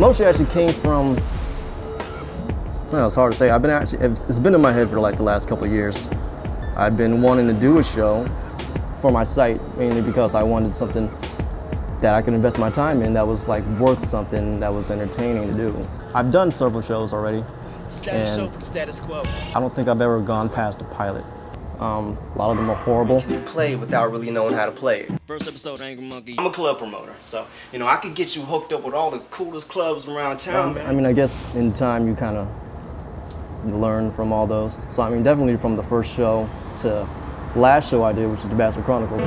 Mostly actually came from, well, it's hard to say. I've been actually, it's been in my head for like the last couple of years. I've been wanting to do a show for my site, mainly because I wanted something that I could invest my time in that was like worth something that was entertaining to do. I've done several shows already. Status show for the status quo. I don't think I've ever gone past a pilot. Um, a lot of them are horrible. You play without really knowing how to play it. First episode, Angry Monkey. I'm a club promoter, so you know I could get you hooked up with all the coolest clubs around town, man. I mean, I guess in time you kind of learn from all those. So I mean, definitely from the first show to the last show I did, which is the Bastard Chronicles.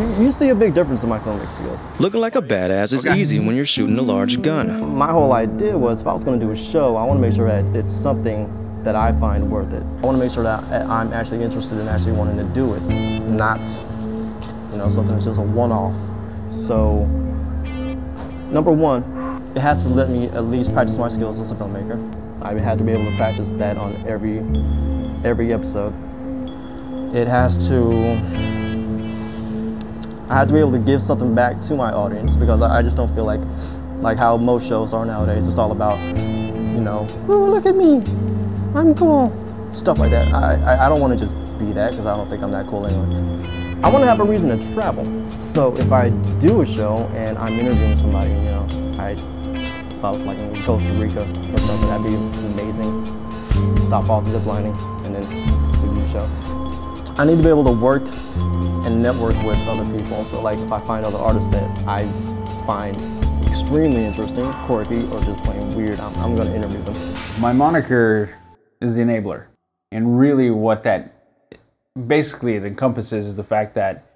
You, you see a big difference in my filmmaking skills. Looking like a badass is easy when you're shooting a large gun. My whole idea was if I was going to do a show, I want to make sure that it's something that I find worth it. I want to make sure that I'm actually interested in actually wanting to do it, not, you know, something that's just a one-off. So, number one, it has to let me at least practice my skills as a filmmaker. I had to be able to practice that on every every episode. It has to I have to be able to give something back to my audience because I, just don't feel like like how most shows are nowadays. It's all about, you know, oh look at me, I'm cool, stuff like that. I I, I don't want to just be that because I don't think I'm that cool anyway. I want to have a reason to travel. So if I do a show and I'm interviewing somebody, you know, I if I was like in Costa Rica or something, that'd be amazing. Stop off ziplining and then do the show. I need to be able to work and network with other people. So like if I find other artists that I find extremely interesting, quirky, or just plain weird, I'm, I'm gonna interview them. My moniker is the enabler. And really what that basically it encompasses is the fact that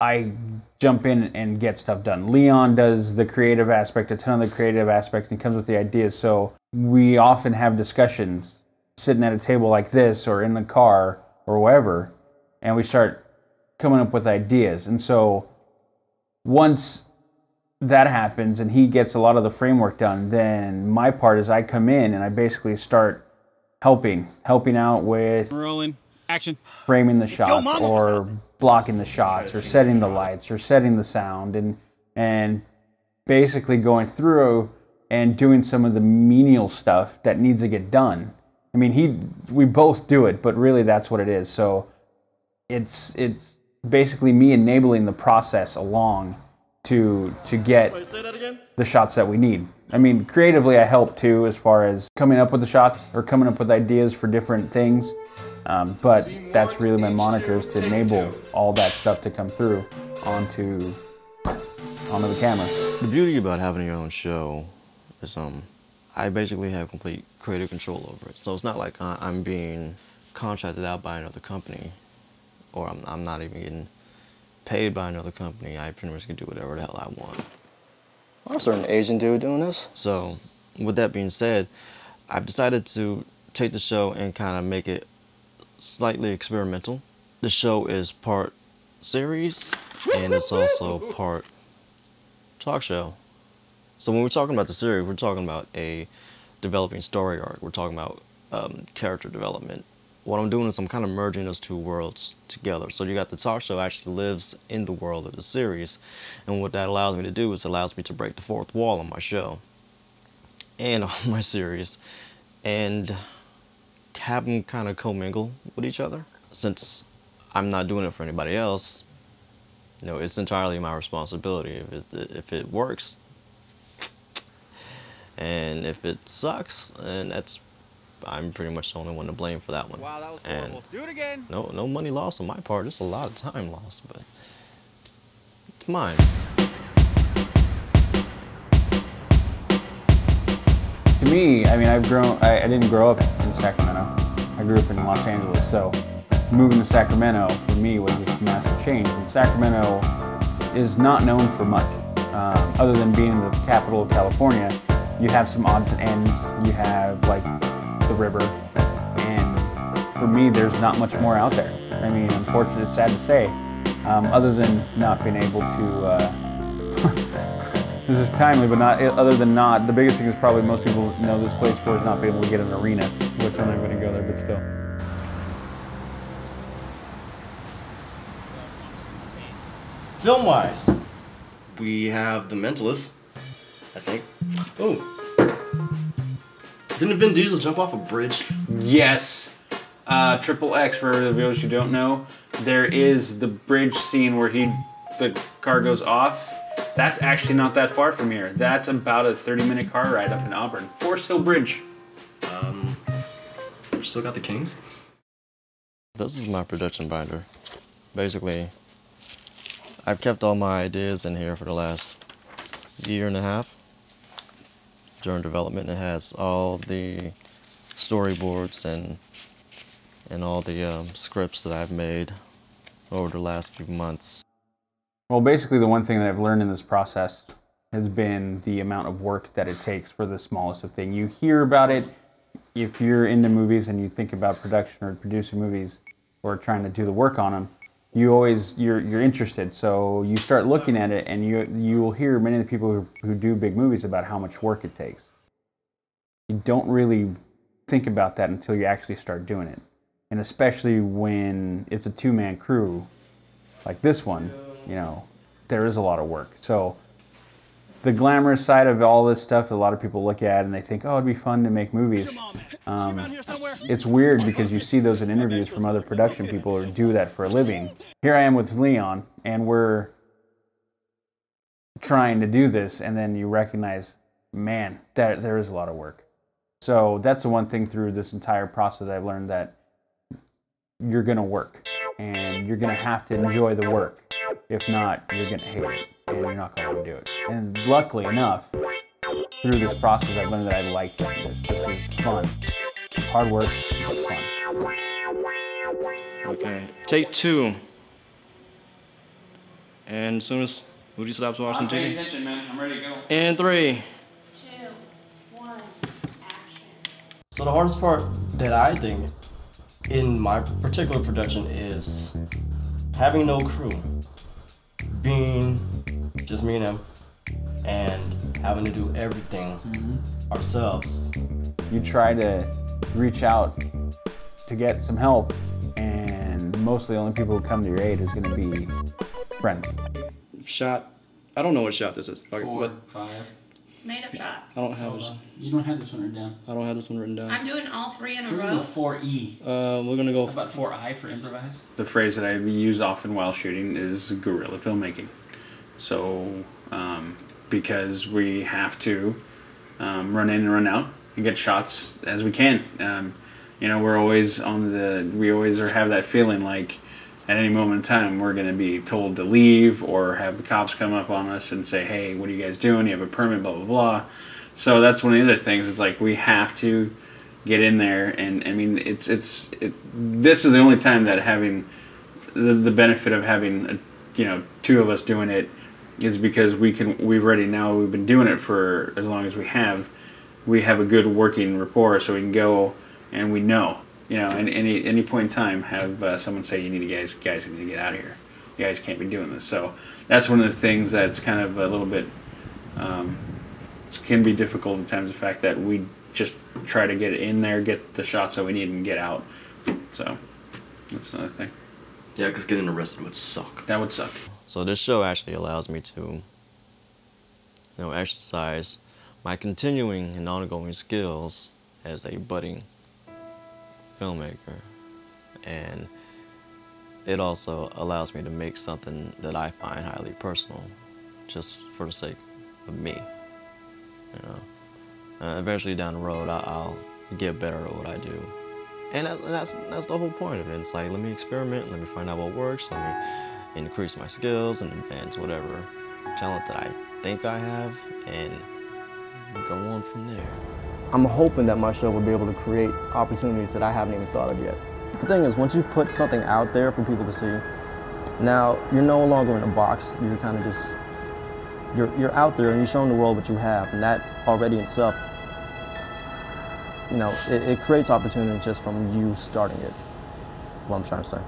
I jump in and get stuff done. Leon does the creative aspect, a ton of the creative aspect, and comes with the ideas. So we often have discussions sitting at a table like this or in the car or wherever and we start coming up with ideas. And so once that happens and he gets a lot of the framework done, then my part is I come in and I basically start helping, helping out with rolling action, framing the shots or blocking the shots or setting the lights or setting the sound and and basically going through and doing some of the menial stuff that needs to get done. I mean, he we both do it, but really that's what it is. So it's it's basically me enabling the process along to to get Wait, the shots that we need. I mean, creatively, I help too as far as coming up with the shots or coming up with ideas for different things. Um, but that's really my monikers to enable all that stuff to come through onto onto the camera. The beauty about having your own show is um, I basically have complete creative control over it. So it's not like I'm being contracted out by another company or I'm, I'm not even getting paid by another company. I pretty much can do whatever the hell I want. I'm starting an Asian dude doing this. So, with that being said, I've decided to take the show and kind of make it slightly experimental. The show is part series and it's also part talk show. So when we're talking about the series, we're talking about a developing story arc. We're talking about um, character development, what I'm doing is I'm kind of merging those two worlds together. So you got the talk show actually lives in the world of the series. And what that allows me to do is allows me to break the fourth wall on my show and on my series and have them kind of commingle with each other. Since I'm not doing it for anybody else, you know, it's entirely my responsibility. If it, if it works, and if it sucks, and that's I'm pretty much the only one to blame for that one. Wow, that was horrible. And Do it again. No, no money lost on my part. It's a lot of time lost, but it's mine. To me, I mean, I've grown. I, I didn't grow up in Sacramento. I grew up in Los Angeles, so moving to Sacramento for me was a massive change. And Sacramento is not known for much, um, other than being the capital of California. You have some odds and ends. You have like the river. And for me, there's not much more out there. I mean, unfortunately, it's sad to say, um, other than not being able to. Uh, this is timely, but not other than not. The biggest thing is probably most people know this place for is not being able to get an arena, which I'm not going to go there, but still. film wise, we have The Mentalist, I think. Oh. Didn't Vin Diesel jump off a bridge? Yes. Uh, Triple X, for the viewers who don't know, there is the bridge scene where he, the car goes off. That's actually not that far from here. That's about a 30 minute car ride up in Auburn. Foresthill Bridge. Um, still got the Kings? This is my production binder. Basically, I've kept all my ideas in here for the last year and a half. During development, it has all the storyboards and and all the um, scripts that I've made over the last few months. Well, basically, the one thing that I've learned in this process has been the amount of work that it takes for the smallest of things. You hear about it if you're into movies and you think about production or producing movies or trying to do the work on them. You always you're you're interested, so you start looking at it, and you you will hear many of the people who, who do big movies about how much work it takes. You don't really think about that until you actually start doing it, and especially when it's a two man crew like this one, you know, there is a lot of work. So the glamorous side of all this stuff, that a lot of people look at and they think, oh, it'd be fun to make movies. Um, it's weird because you see those in interviews from other production people who do that for a living. Here I am with Leon, and we're trying to do this, and then you recognize, man, that there is a lot of work. So that's the one thing through this entire process I've learned that you're going to work and you're going to have to enjoy the work. If not, you're going to hate it and you're not going to wanna do it. And luckily enough, through this process, I've learned that I like doing this. This is fun. It's hard work, but fun. Okay, take two. And as soon as Woody stops watching TV. attention, man. I'm ready to go. And three. Two, one, action. So the hardest part that I think in my particular production is having no crew, being just me and him, and having to do everything mm-hmm. ourselves. You try to reach out to get some help, and mostly the only people who come to your aid is going to be friends. Shot. I don't know what shot this is. Okay, what? five. Made up shot. I don't have. A, You don't have this one written down. I don't have this one written down. I'm doing all three in a We're row. gonna go four E. Uh, we're gonna go. about four I for improvise? The phrase that I use often while shooting is guerrilla filmmaking. So, um, because we have to um, run in and run out and get shots as we can. Um, you know, we're always on the. We always are have that feeling like at any moment in time we're going to be told to leave or have the cops come up on us and say, "Hey, what are you guys doing? You have a permit, blah blah blah." So that's one of the other things. It's like we have to get in there, and I mean, it's it's it, this is the only time that having the, the benefit of having a, you know two of us doing it is because we can we've already now we've been doing it for as long as we have we have a good working rapport so we can go and we know you know and any any point in time have uh, someone say you need to guys guys you need to get out of here. You guys can't be doing this. So that's one of the things that's kind of a little bit um, it can be difficult in times of the fact that we just try to get in there get the shots that we need and get out. So that's another thing. Yeah, because getting arrested would suck. that would suck. So this show actually allows me to, you know, exercise my continuing and ongoing skills as a budding filmmaker, and it also allows me to make something that I find highly personal, just for the sake of me. You know, uh, eventually down the road, I, I'll get better at what I do. And that, that's that's the whole point of it. It's like let me experiment, let me find out what works, let me increase my skills and advance whatever talent that I think I have, and go on from there. I'm hoping that my show will be able to create opportunities that I haven't even thought of yet. The thing is, once you put something out there for people to see, now you're no longer in a box. You're kind of just, you're, you're out there and you're showing the world what you have, and that already itself, you know, it, it creates opportunities just from you starting it. What I'm trying to say.